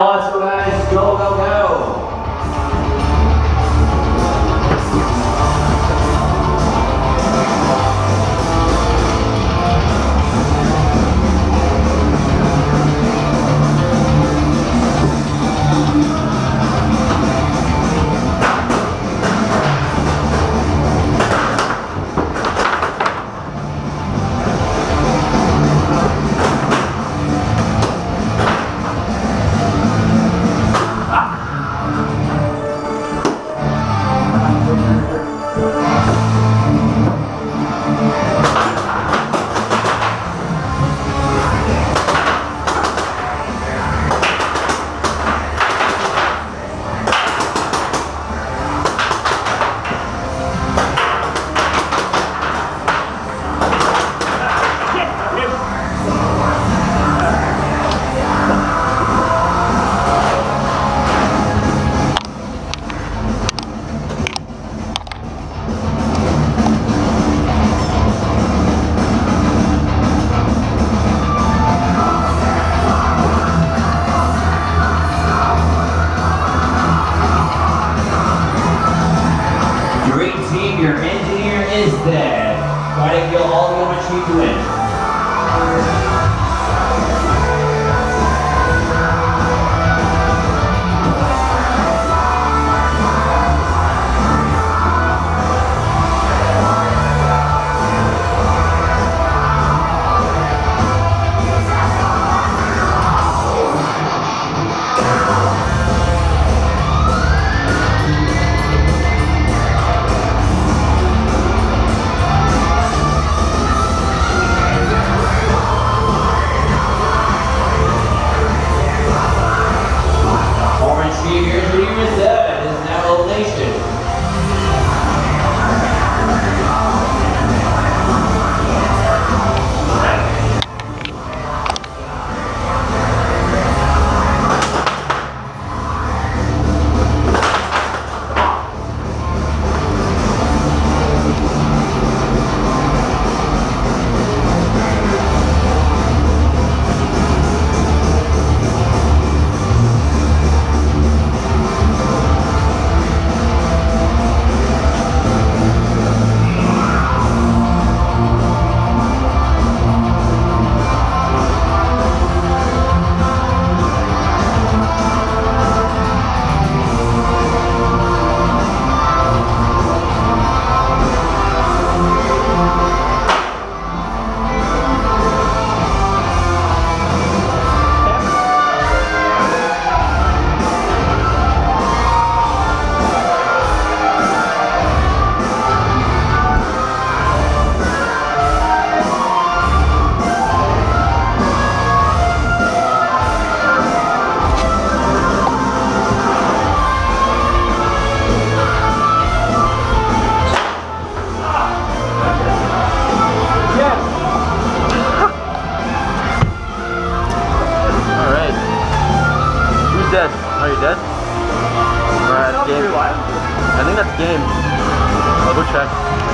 Go guys, go, go, go. Is dead. Try to kill all the team to win. Are you dead? Alright, game. I think that's game. I'll go check.